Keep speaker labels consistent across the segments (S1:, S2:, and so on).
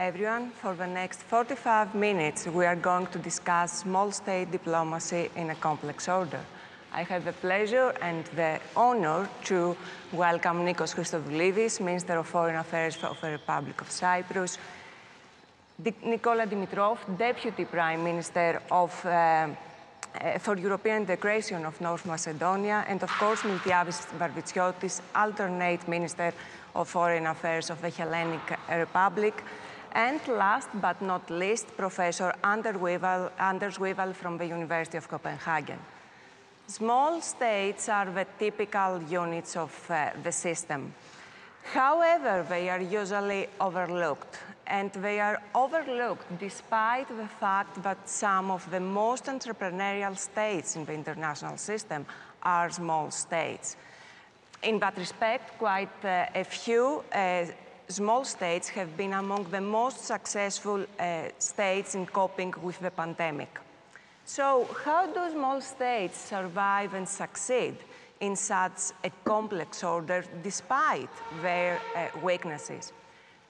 S1: everyone. For the next 45 minutes, we are going to discuss small state diplomacy in a complex order. I have the pleasure and the honor to welcome Nikos Christodoulides, Minister of Foreign Affairs of the Republic of Cyprus, Nikola Dimitrov, Deputy Prime Minister of, uh, uh, for European Integration of North Macedonia, and of course Miltiadis Varvitsiotis, Alternate Minister of Foreign Affairs of the Hellenic Republic, and last but not least, Professor Anders Wivel from the University of Copenhagen. Small states are the typical units of uh, the system. However, they are usually overlooked, and they are overlooked despite the fact that some of the most entrepreneurial states in the international system are small states. In that respect, quite uh, a few uh, small states have been among the most successful uh, states in coping with the pandemic. So how do small states survive and succeed in such a complex order despite their uh, weaknesses?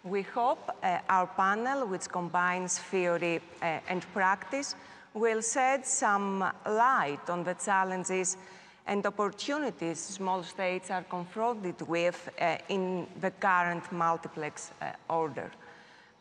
S1: We hope uh, our panel, which combines theory uh, and practice, will shed some light on the challenges and opportunities small states are confronted with uh, in the current multiplex uh, order.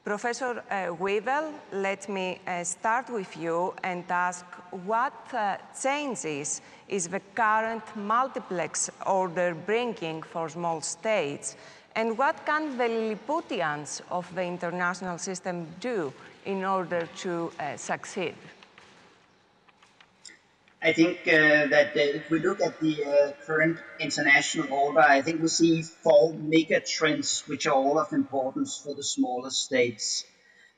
S1: Professor uh, Wivel, let me uh, start with you and ask what uh, changes is the current multiplex order bringing for small states and what can the Lilliputians of the international system do in order to uh, succeed?
S2: I think uh, that uh, if we look at the uh, current international order, I think we see four mega trends which are all of importance for the smaller states.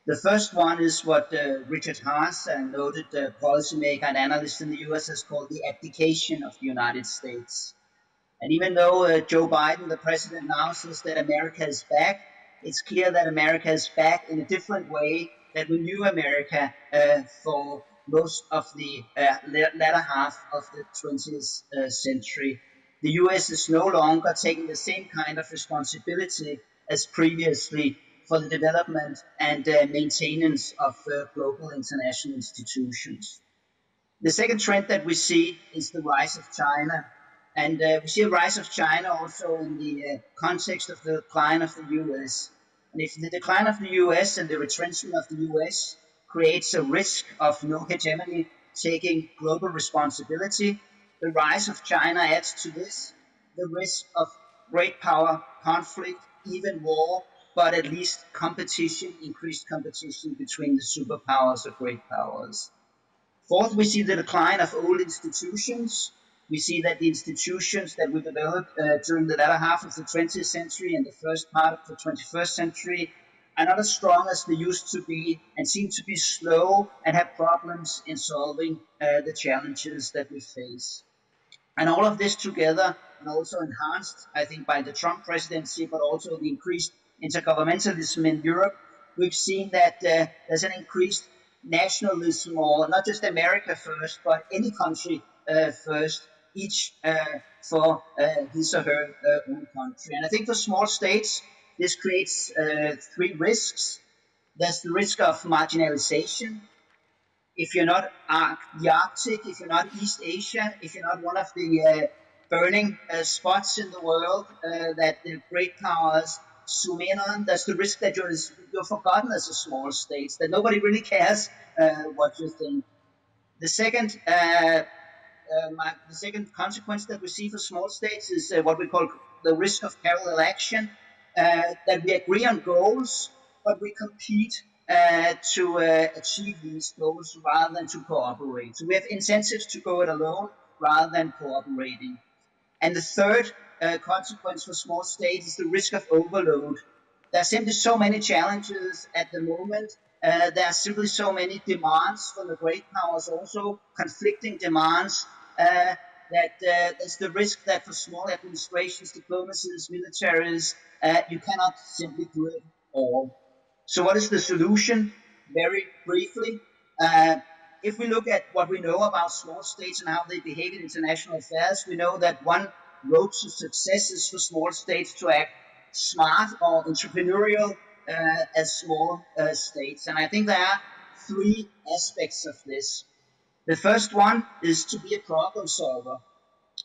S2: The first one is what uh, Richard Haass, a noted uh, policymaker and analyst in the US, has called the abdication of the United States. And even though uh, Joe Biden, the president, now says that America is back, it's clear that America is back in a different way that we knew America for most of the uh, latter half of the 20th uh, century. The US is no longer taking the same kind of responsibility as previously for the development and uh, maintenance of uh, global international institutions. The second trend that we see is the rise of China. And uh, we see a rise of China also in the uh, context of the decline of the US. And if the decline of the US and the retrenchment of the US creates a risk of no hegemony taking global responsibility. The rise of China adds to this the risk of great power conflict, even war, but at least competition, increased competition between the superpowers or great powers. Fourth, we see the decline of old institutions. We see that the institutions that we developed uh, during the latter half of the 20th century and the first part of the 21st century are not as strong as they used to be and seem to be slow and have problems in solving uh, the challenges that we face. And all of this together, and also enhanced, I think, by the Trump presidency, but also the increased intergovernmentalism in Europe, we've seen that uh, there's an increased nationalism, or not just America first, but any country uh, first, each uh, for uh, his or her uh, own country. And I think for small states, this creates uh, three risks. There's the risk of marginalization. If you're not the Arctic, if you're not East Asia, if you're not one of the uh, burning uh, spots in the world uh, that the great powers zoom in on, there's the risk that you're, you're forgotten as a small state, that nobody really cares uh, what you think. The second uh, my, the second consequence that we see for small states is uh, what we call the risk of parallel action uh, that we agree on goals, but we compete uh, to uh, achieve these goals rather than to cooperate. So we have incentives to go it alone rather than cooperating. And the third uh, consequence for small states is the risk of overload. There are simply so many challenges at the moment. Uh, there are simply so many demands from the great powers, also conflicting demands uh, that uh, there's the risk that for small administrations, diplomacies, militaries, uh, you cannot simply do it all. So what is the solution? Very briefly, uh, if we look at what we know about small states and how they behave in international affairs, we know that one road to success is for small states to act smart or entrepreneurial uh, as small uh, states. And I think there are three aspects of this. The first one is to be a problem solver.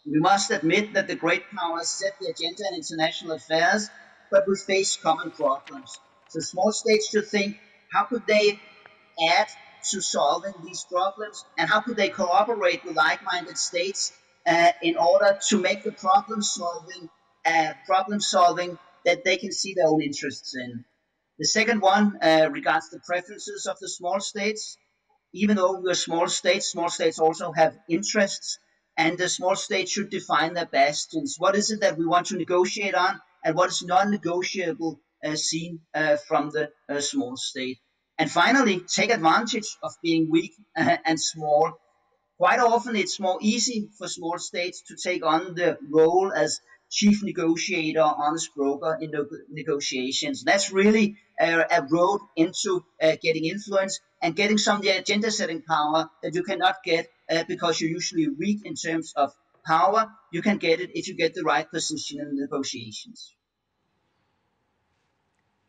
S2: We must admit that the great powers set the agenda in international affairs, but we face common problems. So small states should think, how could they add to solving these problems and how could they cooperate with like-minded states uh, in order to make the problem solving uh, problem solving that they can see their own interests in. The second one uh, regards the preferences of the small states. Even though we're small states, small states also have interests, and the small states should define their bastions. What is it that we want to negotiate on, and what is non-negotiable uh, seen uh, from the uh, small state? And finally, take advantage of being weak uh, and small. Quite often, it's more easy for small states to take on the role as chief negotiator, honest broker in negotiations. That's really a, a road into uh, getting influence and getting some of the agenda setting power that you cannot get uh, because you're usually weak in terms of power. You can get it if you get the right position in negotiations.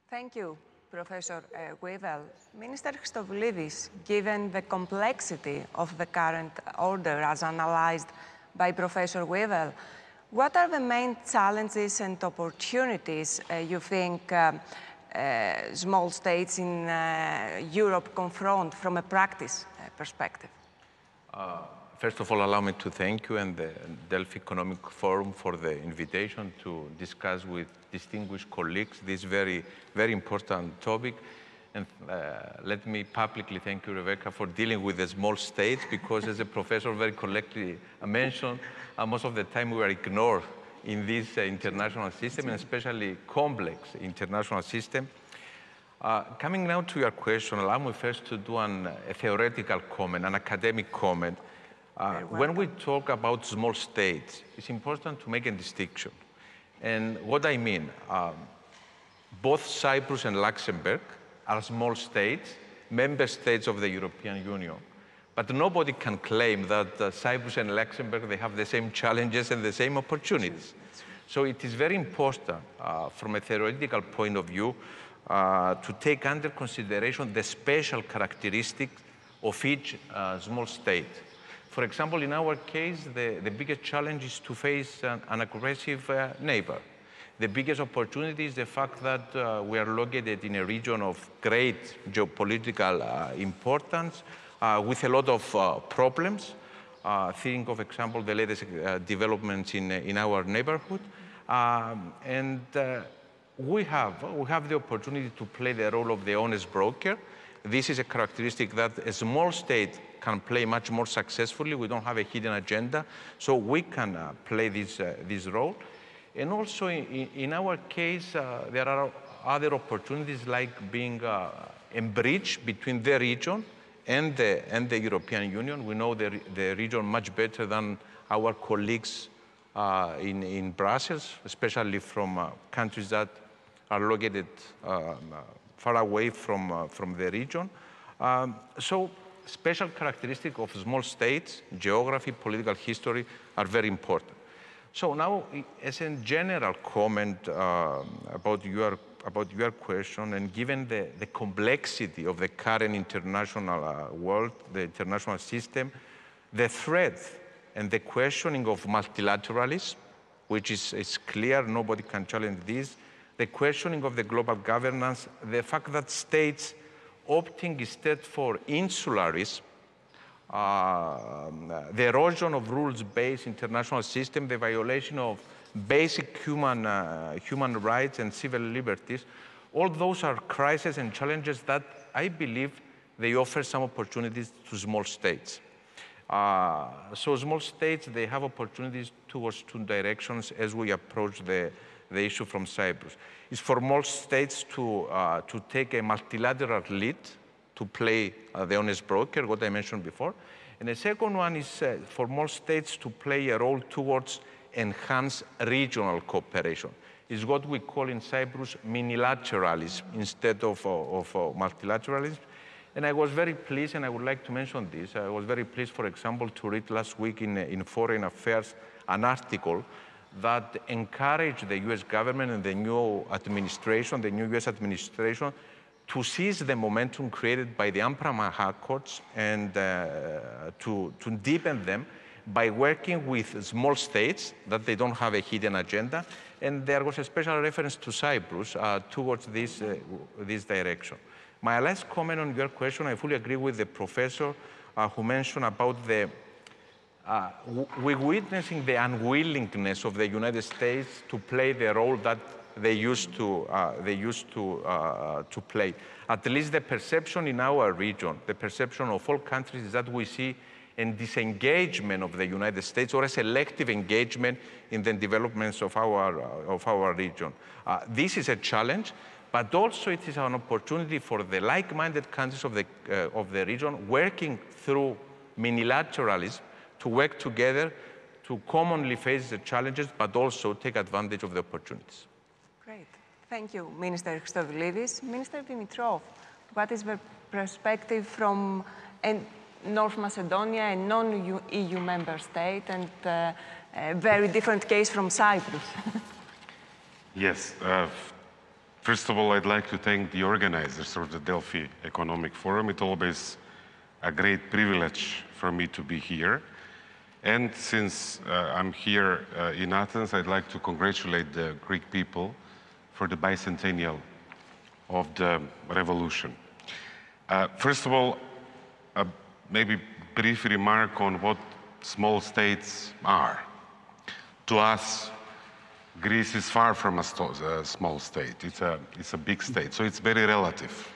S1: Thank you. Professor uh, Wivel. Minister Christodoulides, given the complexity of the current order as analyzed by Professor Wivel, what are the main challenges and opportunities uh, you think uh, uh small states in uh, Europe confront from a practice uh, perspective?
S3: First of all, allow me to thank you and the Delphi Economic Forum for the invitation to discuss with distinguished colleagues this very, very important topic. And uh, let me publicly thank you, Revecca, for dealing with the small states, because as a professor very correctly mentioned, uh, most of the time we are ignored in this uh, international system, and especially complex international system. Uh, coming now to your question, allow me first to do an, a theoretical comment, an academic comment. Uh, when we talk about small states, it's important to make a distinction. And what I mean, um, both Cyprus and Luxembourg are small states, member states of the European Union. But nobody can claim that uh, Cyprus and Luxembourg, they have the same challenges and the same opportunities. So it is very important uh, from a theoretical point of view uh, to take under consideration the special characteristics of each uh, small state. For example, in our case, the, the biggest challenge is to face an, an aggressive uh, neighbor. The biggest opportunity is the fact that uh, we are located in a region of great geopolitical uh, importance uh, with a lot of uh, problems. Uh, think of example, the latest developments in, in our neighborhood. Um, and we have, we have the opportunity to play the role of the honest broker. This is a characteristic that a small state can play much more successfully. We don't have a hidden agenda, so we can uh, play this, uh, this role. And also in, in our case, uh, there are other opportunities like being uh, a bridge between the region and the, and the European Union. We know the, the region much better than our colleagues uh, in, in Brussels, especially from uh, countries that are located um, far away from, from the region. Um, so special characteristics of small states, geography, political history, are very important. So now, as a general comment uh, about, your, about your question, and given the, the complexity of the current international uh, world, the international system, the threat and the questioning of multilateralism, which is, is clear, nobody can challenge this, the questioning of the global governance, the fact that states opting instead for insularism, the erosion of rules-based international system, the violation of basic human, uh, human rights and civil liberties, all those are crises and challenges that I believe they offer some opportunities to small states. Uh, so small states, they have opportunities towards two directions as we approach the, the issue from Cyprus It's for more states to, uh, to take a multilateral lead to play uh, the honest broker, what I mentioned before. And the second one is uh, for more states to play a role towards enhanced regional cooperation. Is what we call in Cyprus minilateralism instead of, uh, of uh, multilateralism. And I was very pleased, and I would like to mention this. I was very pleased, for example, to read last week in, in Foreign Affairs an article that encouraged the US government and the new administration, the new US administration, to seize the momentum created by the Abraham Accords and uh, to, to deepen them by working with small states that they don't have a hidden agenda. And there was a special reference to Cyprus uh, towards this, uh, this direction. My last comment on your question, I fully agree with the professor uh, who mentioned about the uh, we're witnessing the unwillingness of the United States to play the role that they used to, uh, they used to, uh, to play. At least the perception in our region, the perception of all countries is that we see a disengagement of the United States or a selective engagement in the developments of our, uh, of our region. Uh, this is a challenge, but also it is an opportunity for the like-minded countries of the, uh, of the region working through minilateralism to work together to commonly face the challenges, but also take advantage of the opportunities.
S1: Thank you, Minister Christodoulides. Minister Dimitrov, what is the perspective from North Macedonia, a non-EU member state, and uh, a very different case from Cyprus?
S4: yes. Uh, first of all, I'd like to thank the organizers of the Delphi Economic Forum. It's always a great privilege for me to be here. And since uh, I'm here uh, in Athens, I'd like to congratulate the Greek people for the bicentennial of the revolution. Uh, first of all, maybe brief remark on what small states are. To us, Greece is far from a, a small state. It's a, it's a big state, so it's very relative.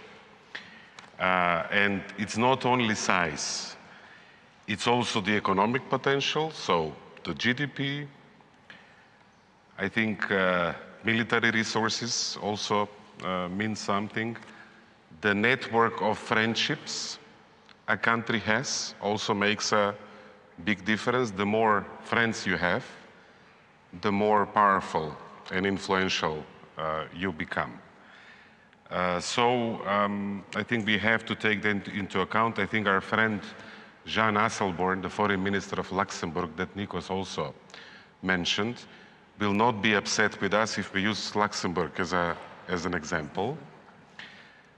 S4: Uh, and it's not only size, it's also the economic potential, so the GDP. I think uh, military resources also uh, mean something. The network of friendships a country has also makes a big difference. The more friends you have, the more powerful and influential uh, you become. Uh, so um, I think we have to take that into account. I think our friend Jean Asselborn, the foreign minister of Luxembourg, that Nikos also mentioned, will not be upset with us if we use Luxembourg as, a, as an example.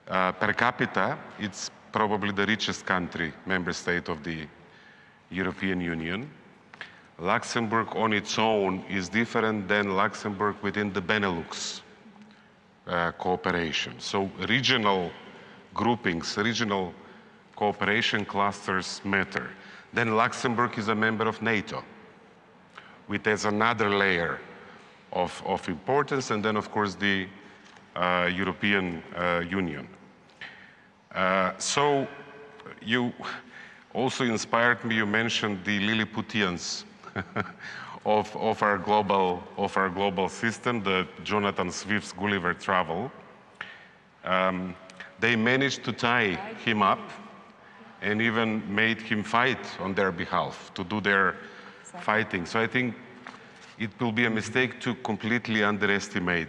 S4: Uh, per capita, it's probably the richest country, member state of the European Union. Luxembourg on its own is different than Luxembourg within the Benelux uh, cooperation. So regional groupings, regional cooperation clusters matter. Then Luxembourg is a member of NATO, which has another layer of, of importance, and then, of course, the uh, European uh, Union. Uh, so you also inspired me, you mentioned the Lilliputians of, of, our global, of our global system, the Jonathan Swift's Gulliver Travel. Um, they managed to tie him up and even made him fight on their behalf, to do their fighting. So I think it will be a mistake to completely underestimate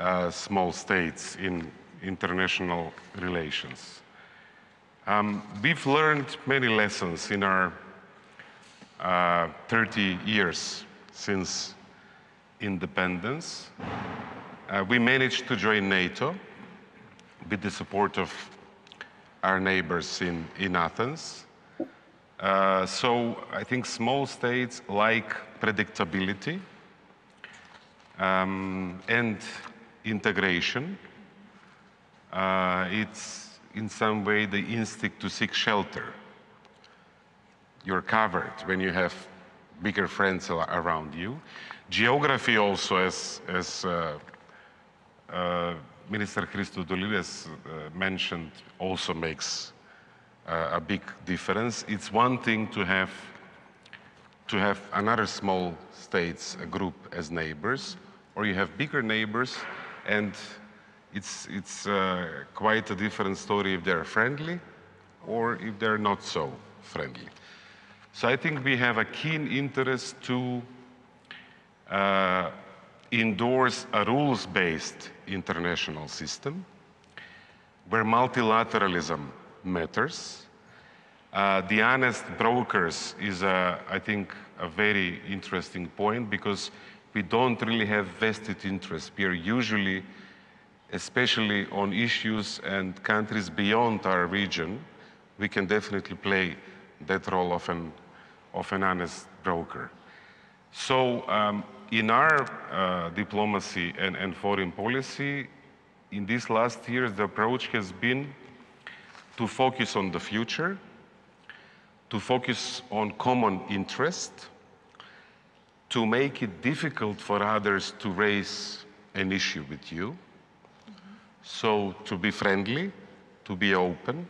S4: uh, small states in international relations. Um, we've learned many lessons in our uh, 30 years since independence. Uh, we managed to join NATO with the support of our neighbors in, in Athens. Uh, so I think small states like predictability um, and integration. Uh, it's in some way the instinct to seek shelter. You're covered when you have bigger friends around you. Geography also, as, as uh, uh, Minister uh, mentioned also makes uh, a big difference. It's one thing to have to have another small states a group as neighbors, or you have bigger neighbors, and it's it's uh, quite a different story if they're friendly, or if they're not so friendly. So I think we have a keen interest to uh, endorse a rules-based international system where multilateralism matters. Uh, the honest brokers is, a, I think, a very interesting point because we don't really have vested interest. We are usually, especially on issues and countries beyond our region, we can definitely play that role of an, of an honest broker. So um, in our uh, diplomacy and, and foreign policy, in these last years, the approach has been to focus on the future, to focus on common interest, to make it difficult for others to raise an issue with you. So to be friendly, to be open,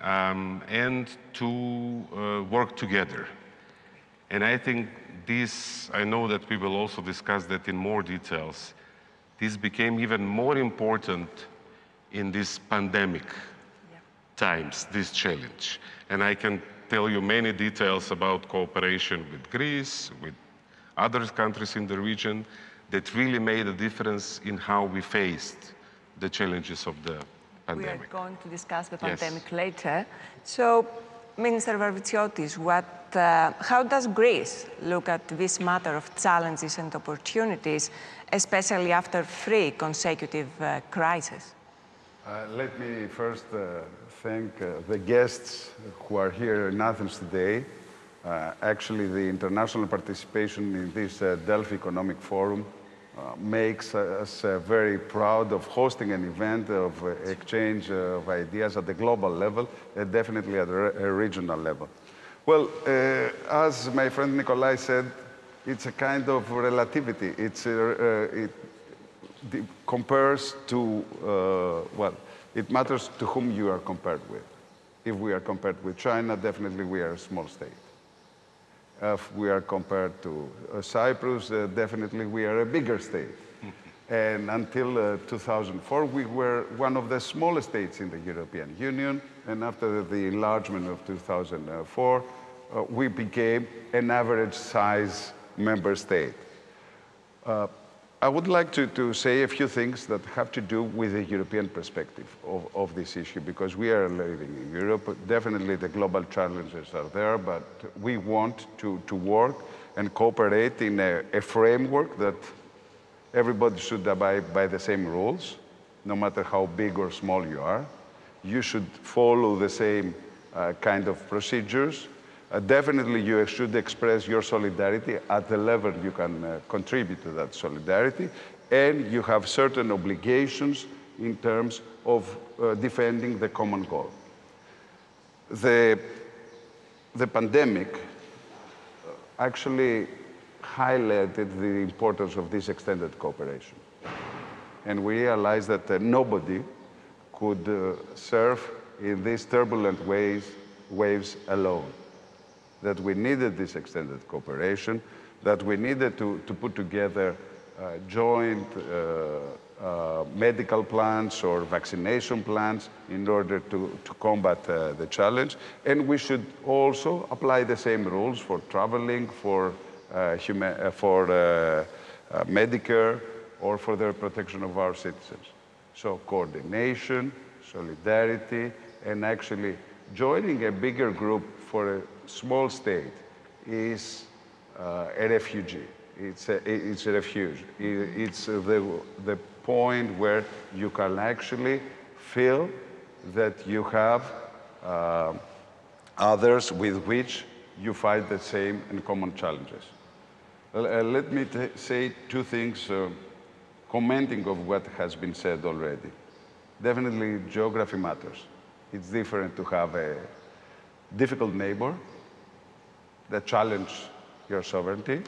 S4: um, and to uh, work together. And I think this, I know that we will also discuss that in more details. This became even more important in this pandemic. Times, this challenge. And I can tell you many details about cooperation with Greece, with other countries in the region that really made a difference in how we faced the challenges of the pandemic.
S1: We are going to discuss the pandemic yes. later. So, Minister Varvitsiotis, what, uh, how does Greece look at this matter of challenges and opportunities, especially after three consecutive uh, crises?
S5: Uh, let me first uh, thank uh, the guests who are here in Athens today. Uh, actually, the international participation in this uh, Delphi Economic Forum uh, makes us uh, very proud of hosting an event of uh, exchange of ideas at the global level and definitely at a, regional level. Well, as my friend Nikolai said, it's a kind of relativity. It's, it compares to, well, it matters to whom you are compared with. If we are compared with China, definitely we are a small state. If we are compared to uh, Cyprus, uh, definitely we are a bigger state. and until uh, 2004, we were one of the smallest states in the European Union. And after the enlargement of 2004, uh, we became an average size member state. I would like to, to say a few things that have to do with the European perspective of, of this issue, because we are living in Europe. Definitely the global challenges are there, but we want to, to work and cooperate in a, a framework that everybody should abide by the same rules, no matter how big or small you are. You should follow the same uh, kind of procedures. Uh, definitely you should express your solidarity at the level you can uh, contribute to that solidarity and you have certain obligations in terms of uh, defending the common goal. The, the pandemic uh, actually highlighted the importance of this extended cooperation. And we realized that uh, nobody could uh, serve in these turbulent waves, waves alone that we needed this extended cooperation, that we needed to, to put together uh, joint uh, uh, medical plans or vaccination plans in order to, to combat uh, the challenge. And we should also apply the same rules for traveling, for, uh, uh, for Medicare, or for the protection of our citizens. So coordination, solidarity, and actually joining a bigger group for a small state is uh, a refugee. It's a, it's a refuge. It's the, the point where you can actually feel that you have uh, others with which you fight the same and common challenges. Uh, let me say two things uh, commenting of what has been said already. Definitely geography matters. It's different to have a difficult neighbor that challenge your sovereignty.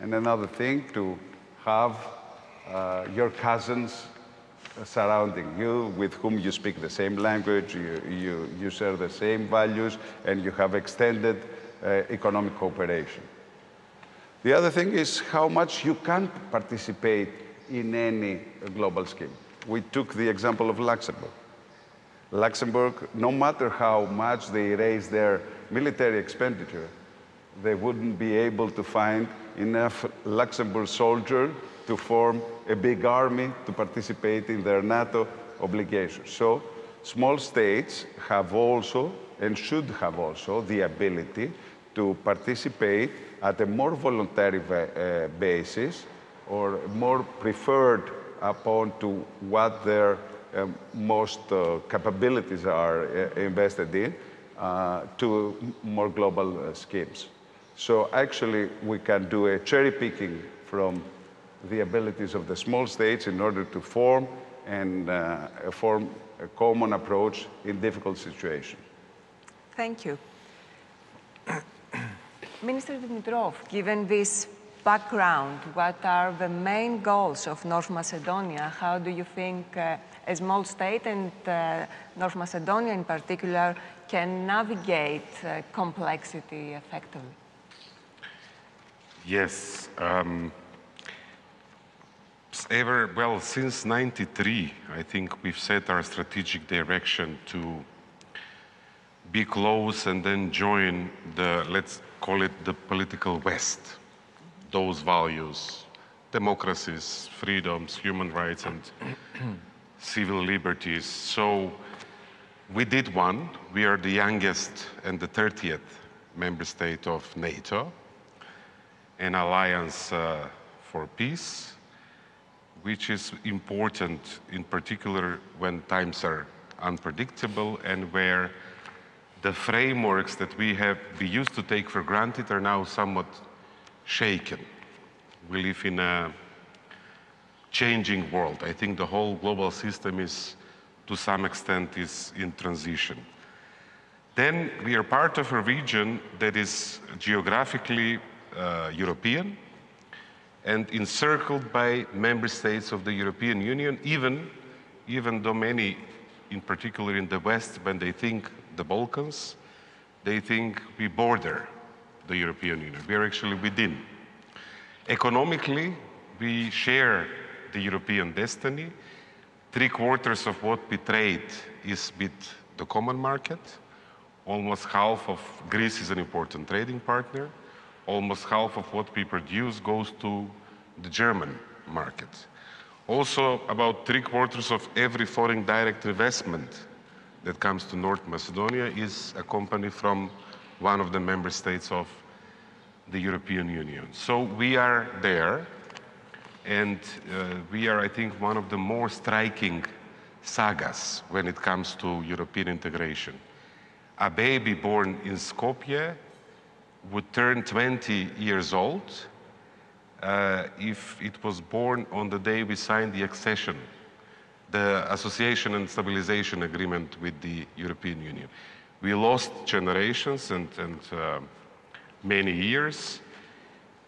S5: And another thing, to have uh, your cousins surrounding you with whom you speak the same language, you, you, you share the same values, and you have extended uh, economic cooperation. The other thing is how much you can participate in any global scheme. We took the example of Luxembourg. Luxembourg, no matter how much they raise their military expenditure, they wouldn't be able to find enough Luxembourg soldiers to form a big army to participate in their NATO obligations. So small states have also and should have also the ability to participate at a more voluntary uh, basis or more preferred upon to what their um, most uh, capabilities are uh, invested in uh, to more global uh, schemes. So actually, we can do a cherry picking from the abilities of the small states in order to form and uh, form a common approach in difficult situations.
S1: Thank you. Minister Dimitrov, given this background, what are the main goals of North Macedonia? How do you think uh, a small state and uh, North Macedonia in particular can navigate uh, complexity effectively?
S4: Yes. Um, ever, well, since 93, I think we've set our strategic direction to be close and then join the, let's call it the political West. Those values, democracies, freedoms, human rights, and civil liberties. So we did one. We are the youngest and the 30th member state of NATO, an alliance uh, for peace, which is important in particular when times are unpredictable and where the frameworks that we have we used to take for granted are now somewhat shaken. We live in a changing world. I think the whole global system is to some extent is in transition. Then we are part of a region that is geographically Uh, European and encircled by member states of the European Union, even, even though many, in particular in the West, when they think the Balkans, they think we border the European Union. We are actually within. Economically, we share the European destiny. Three quarters of what we trade is with the common market. Almost half of Greece is an important trading partner. Almost half of what we produce goes to the German market. Also, about three quarters of every foreign direct investment that comes to North Macedonia is a company from one of the member states of the European Union. So we are there, and uh, we are, I think, one of the more striking sagas when it comes to European integration. A baby born in Skopje would turn 20 years old uh, if it was born on the day we signed the accession the association and stabilization agreement with the European Union. We lost generations and, and uh, many years.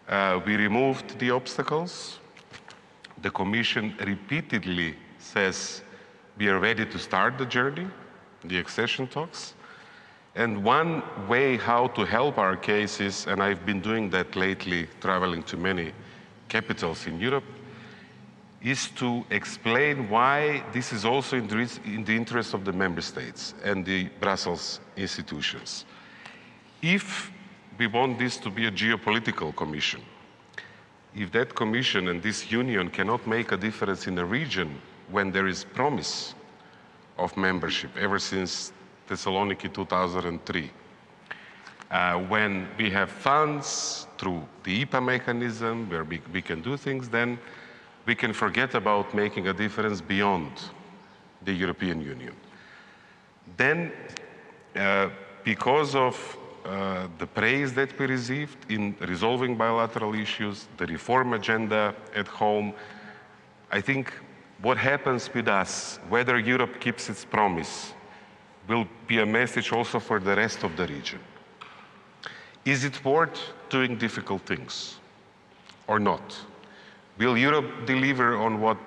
S4: Uh, we removed the obstacles. The Commission repeatedly says we are ready to start the journey, the accession talks. And one way how to help our case is, and I've been doing that lately, traveling to many capitals in Europe, is to explain why this is also in the, in the interest of the member states and the Brussels institutions. If we want this to be a geopolitical commission, if that commission and this union cannot make a difference in a region when there is promise of membership ever since Thessaloniki 2003, uh, when we have funds through the IPA mechanism where we, we can do things, then we can forget about making a difference beyond the European Union. Then, uh, because of uh, the praise that we received in resolving bilateral issues, the reform agenda at home, I think what happens with us, whether Europe keeps its promise, will be a message also for the rest of the region. Is it worth doing difficult things or not? Will Europe deliver on what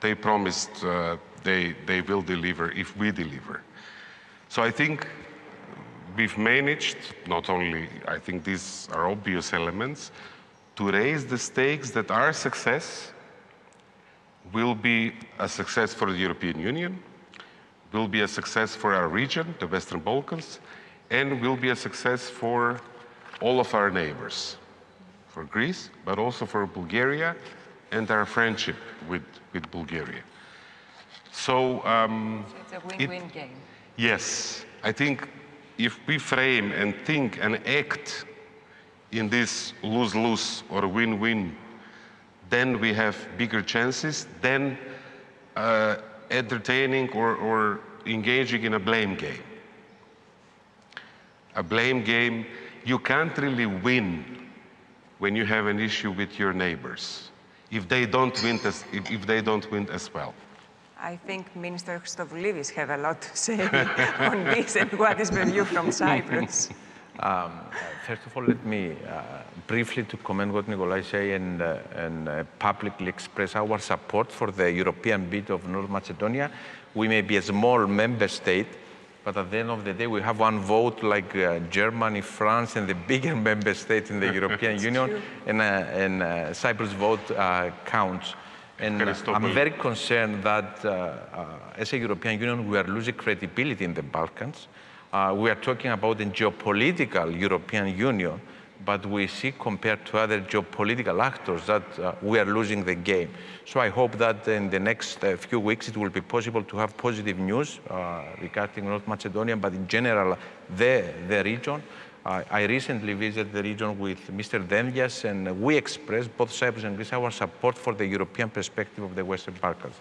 S4: they promised uh, they, they will deliver if we deliver? So I think we've managed, not only, I think these are obvious elements, to raise the stakes that our success will be a success for the European Union, will be a success for our region, the Western Balkans, and will be a success for all of our neighbors for Greece, but also for Bulgaria and our friendship with, with Bulgaria. So, um,
S1: so it's a win-win game.
S4: Yes, I think if we frame and think and act in this lose-lose or win-win, then we have bigger chances than uh, entertaining or, or engaging in a blame game. A blame game, you can't really win when you have an issue with your neighbors if they don't win as, if, if they don't win as well.
S1: I think Minister Christodoulides have a lot to say on this and what is the view from Cyprus.
S3: Um, first of all, let me uh, briefly to comment what Nikolai say and, uh, and uh, publicly express our support for the European bid of North Macedonia. We may be a small member state, but at the end of the day, we have one vote like uh, Germany, France, and the bigger member state in the European Union, and, uh, and uh, Cyprus vote counts. And I'm very concerned that as a European Union, we are losing credibility in the Balkans. Uh, we are talking about the geopolitical European Union, but we see compared to other geopolitical actors that uh, we are losing the game. So I hope that in the next uh, few weeks it will be possible to have positive news uh, regarding North Macedonia, but in general, the, the region. I recently visited the region with Mr. Dendias, and we expressed, both Cyprus and Greece, our support for the European perspective of the Western Balkans.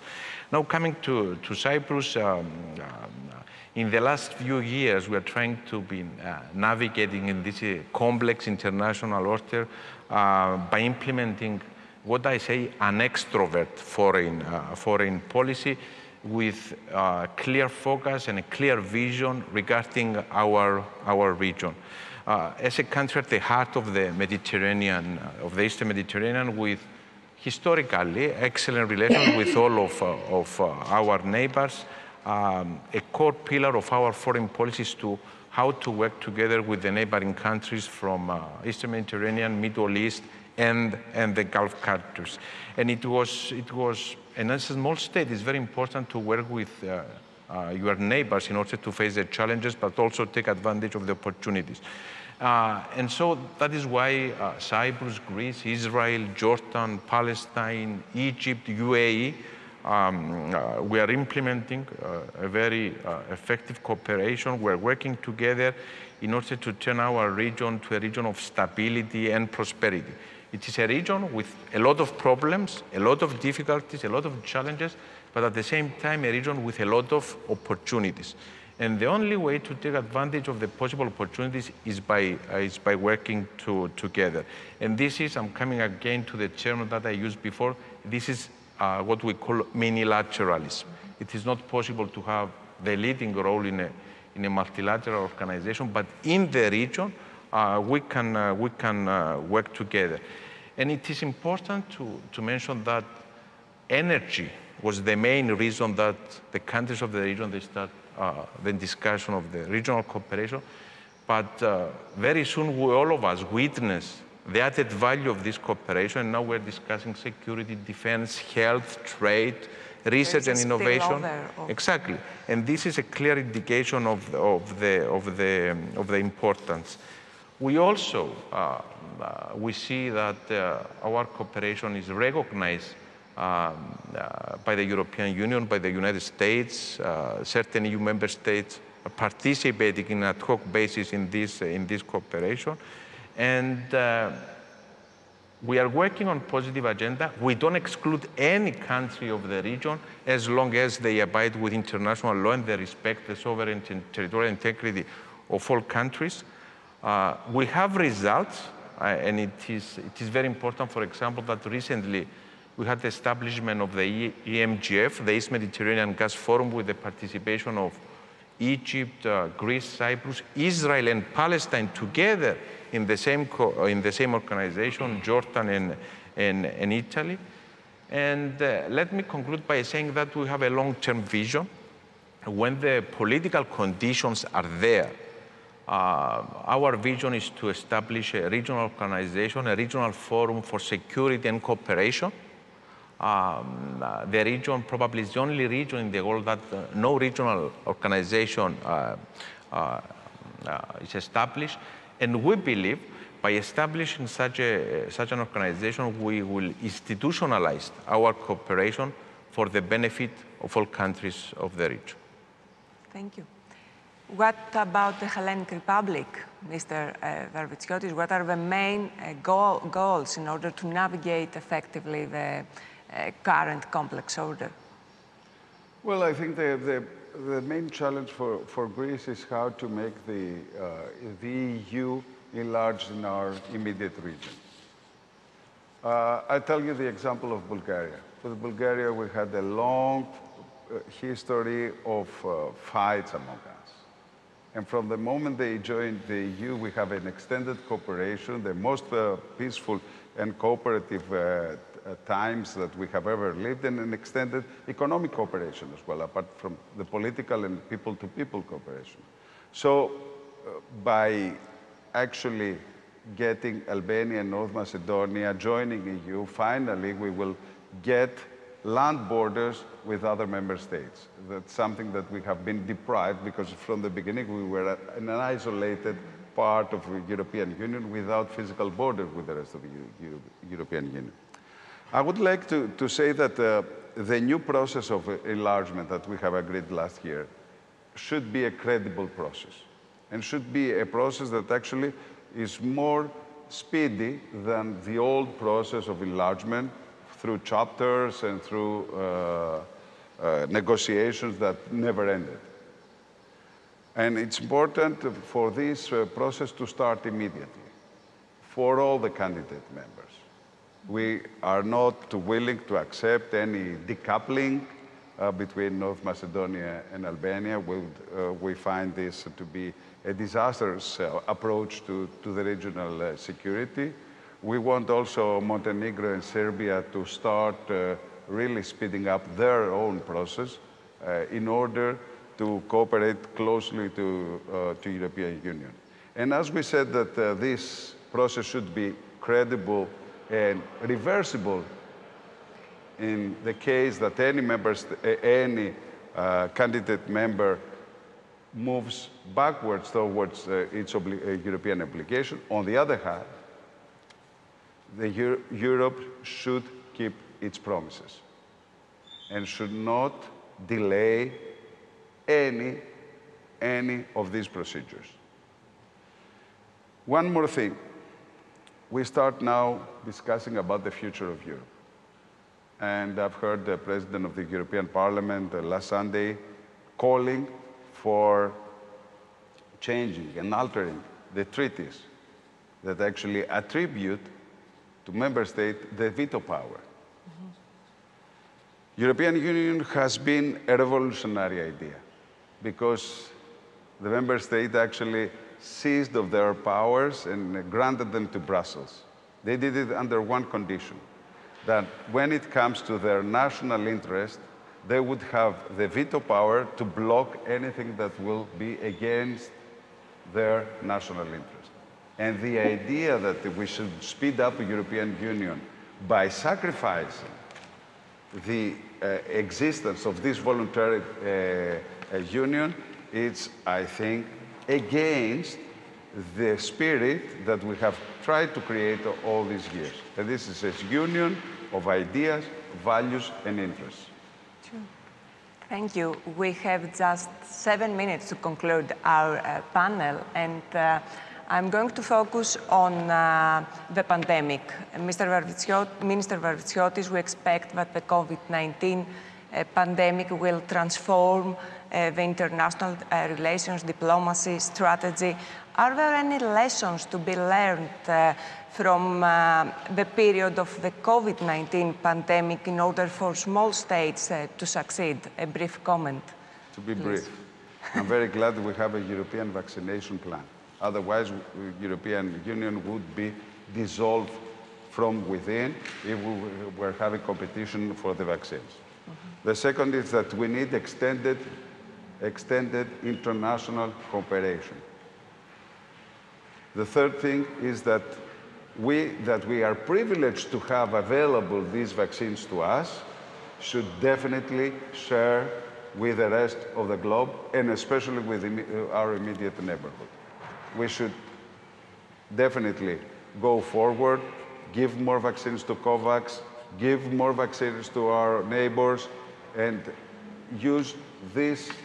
S3: Now, coming to, to Cyprus, um, uh, in the last few years, we are trying to be uh, navigating in this uh, complex international order uh, by implementing what I say an extrovert foreign, uh, foreign policy with uh, clear focus and a clear vision regarding our, our region. As a country at the heart of the Mediterranean, of the Eastern Mediterranean, with historically excellent relations with all of, of our neighbors, um, a core pillar of our foreign policy is to how to work together with the neighboring countries from uh, Eastern Mediterranean, Middle East, and, and the Gulf countries. And it was, it was, and as a small state, it's very important to work with uh, uh, your neighbors in order to face the challenges, but also take advantage of the opportunities. Uh, and so that is why uh, Cyprus, Greece, Israel, Jordan, Palestine, Egypt, UAE, um, uh, we are implementing uh, a very uh, effective cooperation. We're working together in order to turn our region to a region of stability and prosperity. It is a region with a lot of problems, a lot of difficulties, a lot of challenges, but at the same time, a region with a lot of opportunities. And the only way to take advantage of the possible opportunities is by, uh, is by working to, together. And this is, I'm coming again to the term that I used before, this is uh, what we call minilateralism. It is not possible to have the leading role in a, in a multilateral organization, but in the region, uh, we can, uh, we can uh, work together. And it is important to, to mention that energy was the main reason that the countries of the region, they start uh, the discussion of the regional cooperation. But uh, very soon, we, all of us witness the added value of this cooperation, and now we're discussing security, defense, health, trade, research and innovation. Exactly. And this is a clear indication of, of, the, of, the, of the importance. We also, uh, uh, we see that uh, our cooperation is recognized um, uh, by the European Union, by the United States, uh, certain EU member states participating in ad hoc basis in this, in this cooperation. And uh, we are working on positive agenda. We don't exclude any country of the region as long as they abide with international law and they respect the sovereign and territorial integrity of all countries. Uh, we have results, uh, and it is, it is very important, for example, that recently we had the establishment of the EMGF, the East Mediterranean Gas Forum, with the participation of Egypt, uh, Greece, Cyprus, Israel, and Palestine together in the same, in the same organization, Jordan and, and, and Italy. And uh, let me conclude by saying that we have a long-term vision. When the political conditions are there, uh, our vision is to establish a regional organization, a regional forum for security and cooperation. Um, uh, the region probably is the only region in the world that uh, no regional organization uh, uh, uh, is established. And we believe by establishing such, a, such an organization, we will institutionalize our cooperation for the benefit of all countries of the region.
S1: Thank you. What about the Hellenic Republic, Mr. Uh, Varvitsiotis? What are the main goal, goals in order to navigate effectively the current complex order?
S5: Well, I think the, the, the, main challenge for, for Greece is how to make the, uh, the EU enlarged in our immediate region. Uh, I'll tell you the example of Bulgaria. With Bulgaria, we had a long uh, history of fights among us. And from the moment they joined the EU, we have an extended cooperation, the most uh, peaceful and cooperative uh, uh, times that we have ever lived in, an extended economic cooperation as well, apart from the political and people-to-people -people cooperation. So uh, by actually getting Albania and North Macedonia joining EU, finally we will get land borders with other member states. That's something that we have been deprived because from the beginning we were in an isolated part of the European Union without physical borders with the rest of the European Union. I would like to, to say that uh, the new process of enlargement that we have agreed last year should be a credible process and should be a process that actually is more speedy than the old process of enlargement through chapters and through uh, uh, negotiations that never ended. And it's important for this uh, process to start immediately for all the candidate members. We are not willing to accept any decoupling uh, between North Macedonia and Albania. we uh, we find this to be a disastrous uh, approach to, to the regional security. We want also Montenegro and Serbia to start uh, really speeding up their own process uh, in order to cooperate closely to, uh, to European Union. And as we said that uh, this process should be credible and reversible in the case that any member, any uh, candidate member moves backwards towards uh, its obli European obligation. On the other hand, the Euro Europe should keep its promises and should not delay any, any of these procedures. One more thing. We start now discussing about the future of Europe. And I've heard the President of the European Parliament uh, last Sunday calling for changing and altering the treaties that actually attribute to member states the veto power. Mm -hmm. European Union has been a revolutionary idea because the member state actually seized of their powers and granted them to Brussels. They did it under one condition, that when it comes to their national interest, they would have the veto power to block anything that will be against their national interest. And the idea that we should speed up the European Union by sacrificing the uh, existence of this voluntary uh, uh, union, it's, I think, against the spirit that we have tried to create all these years. And this is a union of ideas, values, and interests.
S1: Thank you. We have just seven minutes to conclude our uh, panel, and uh, I'm going to focus on uh, the pandemic. Mr. Minister Varvitsiotis, we expect that the COVID-19 uh, pandemic will transform the international uh, relations, diplomacy, strategy. Are there any lessons to be learned uh, from uh, the period of the COVID-19 pandemic in order for small states to succeed? A brief comment.
S5: To be please. brief, I'm very glad we have a European vaccination plan. Otherwise, the European Union would be dissolved from within if we were having competition for the vaccines. Mm -hmm. The second is that we need extended, extended international cooperation. The third thing is that we, that we are privileged to have available these vaccines to us should definitely share with the rest of the globe and especially with our immediate neighborhood we should definitely go forward, give more vaccines to COVAX, give more vaccines to our neighbors, and use this, uh, uh,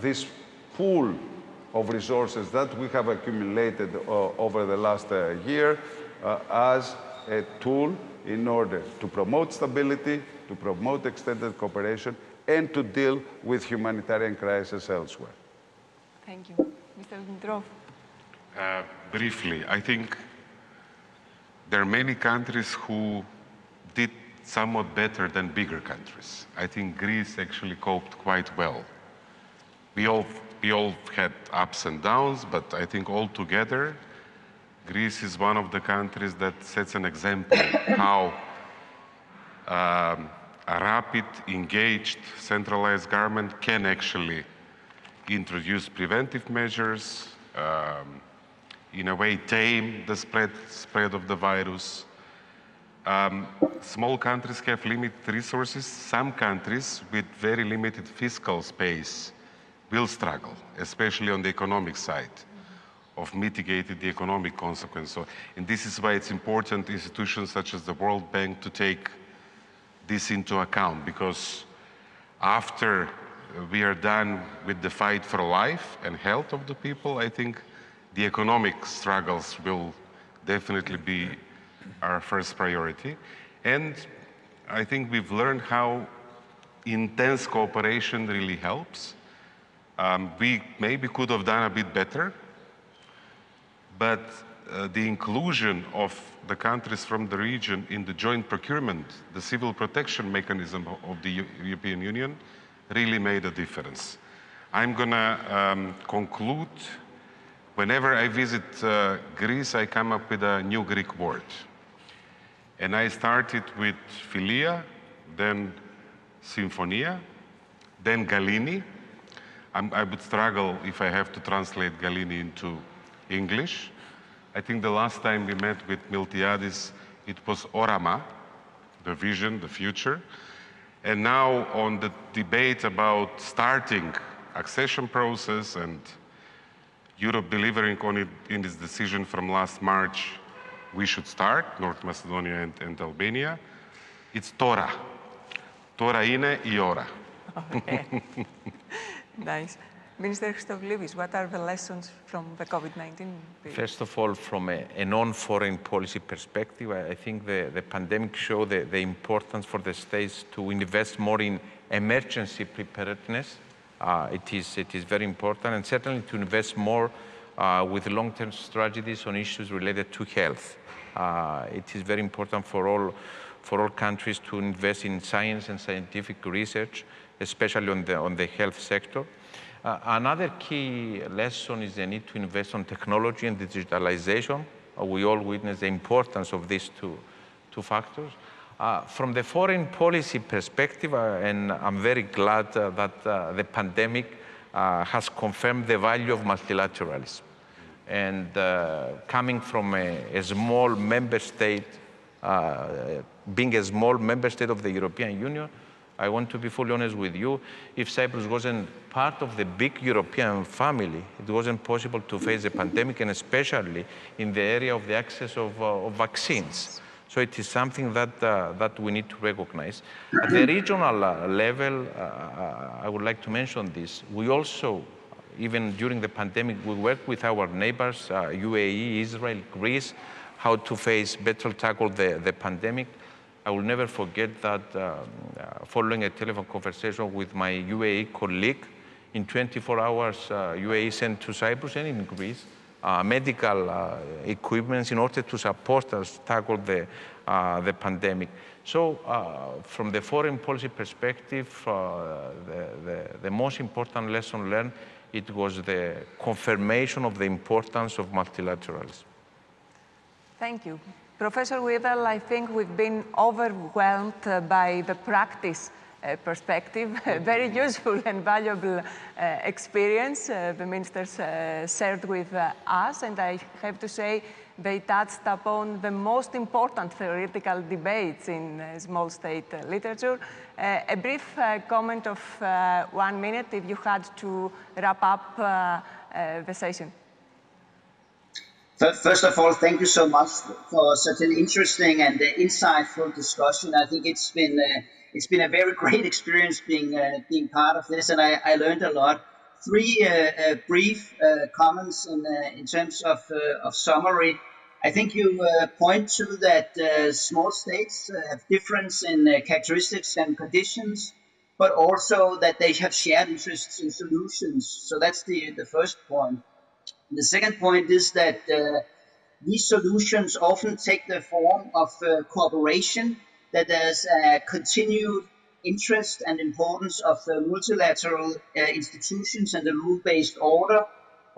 S5: this pool of resources that we have accumulated uh, over the last uh, year uh, as a tool in order to promote stability, to promote extended cooperation, and to deal with humanitarian crisis elsewhere.
S1: Thank you. Mr. Dimitrov.
S4: Uh, briefly, I think there are many countries who did somewhat better than bigger countries. I think Greece actually coped quite well. We all, we all had ups and downs, but I think altogether, Greece is one of the countries that sets an example how um, a rapid, engaged, centralized government can actually introduce preventive measures, um, in a way tame the spread, spread of the virus. Um, small countries have limited resources. Some countries with very limited fiscal space will struggle, especially on the economic side of mitigating the economic consequence. So, and this is why it's important institutions such as the World Bank to take this into account because after we are done with the fight for life and health of the people, I think the economic struggles will definitely be our first priority. And I think we've learned how intense cooperation really helps. Um, we maybe could have done a bit better, but uh, the inclusion of the countries from the region in the joint procurement, the civil protection mechanism of the U European Union, really made a difference. I'm going to um, conclude. Whenever I visit uh, Greece, I come up with a new Greek word. And I started with philia, then symphonia, then Galini. I'm, i would struggle if I have to translate Galini into English. I think the last time we met with Miltiadis, it was Orama, the vision, the future. And now on the debate about starting accession process and Europe delivering on it in its decision from last March, we should start, North Macedonia and, and Albania. It's Torah. Tora ine η.
S1: Okay. nice. Minister Christodoulides, what are the lessons from the COVID-19
S3: First of all, from a, a non-foreign policy perspective, I, I, think the, the pandemic showed the, the, importance for the states to invest more in emergency preparedness. Uh, it, is, it is very important, and certainly to invest more uh, with long-term strategies on issues related to health. Uh, it is very important for all, for all countries to invest in science and scientific research, especially on the, on the health sector. Uh, another key lesson is the need to invest on technology and digitalization. Uh, we all witness the importance of these two, two factors. Uh, from the foreign policy perspective, uh, and I'm very glad uh, that uh, the pandemic has confirmed the value of multilateralism. And coming from a, a, small member state, being a small member state of the European Union, I want to be fully honest with you. If Cyprus wasn't part of the big European family, it wasn't possible to face the pandemic, and especially in the area of the access of, uh, of vaccines. So it is something that, uh, that we need to recognize. At the regional uh, level, uh, uh, I would like to mention this. We also, even during the pandemic, we work with our neighbors, UAE, uh, Israel, Greece, how to face, better tackle the, the pandemic. I will never forget that um, uh, following a telephone conversation with my UAE colleague, in 24 hours, uh, UAE sent to Cyprus and in Greece uh, medical uh, equipment in order to support us tackle the, uh, the pandemic. So uh, from the foreign policy perspective, the, the, the most important lesson learned, it was the confirmation of the importance of multilateralism.
S1: Thank you. Professor Wivel, I think we've been overwhelmed uh, by the practice uh, perspective, very useful and valuable uh, experience uh, the ministers uh, shared with uh, us. And I have to say, they touched upon the most important theoretical debates in small state literature. a brief comment of one minute if you had to wrap up the session.
S2: First of all, thank you so much for such an interesting and uh, insightful discussion. I think it's been uh, it's been a very great experience being uh, being part of this, and I, I learned a lot. Three uh, uh, brief uh, comments in in terms of of summary. I think you uh, point to that uh, small states uh, have difference in characteristics and conditions, but also that they have shared interests in solutions. So that's the the first point. The second point is that these solutions often take the form of uh, cooperation that there's a continued interest and importance of multilateral uh, institutions and the rule-based order,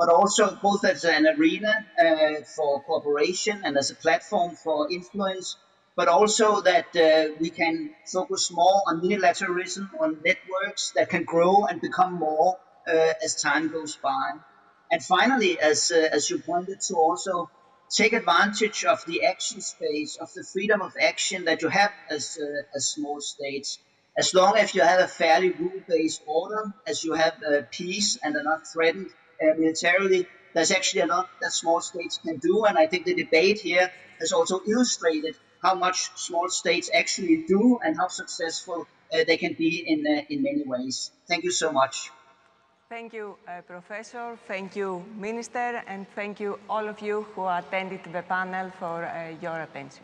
S2: but also both as an arena uh, for cooperation and as a platform for influence, but also that uh, we can focus more on unilateralism, on networks that can grow and become more uh, as time goes by. And finally, as, uh, as you pointed to also, take advantage of the action space, of the freedom of action that you have as, uh, as small states. As long as you have a fairly rule-based order, as you have uh, peace and are not threatened uh, militarily, there's actually a lot that small states can do. And I think the debate here has also illustrated how much small states actually do and how successful uh, they can be in, uh, in many ways. Thank you so much.
S1: Thank you, uh, Professor. Thank you, Minister. And thank you, all of you who attended the panel for uh, your attention.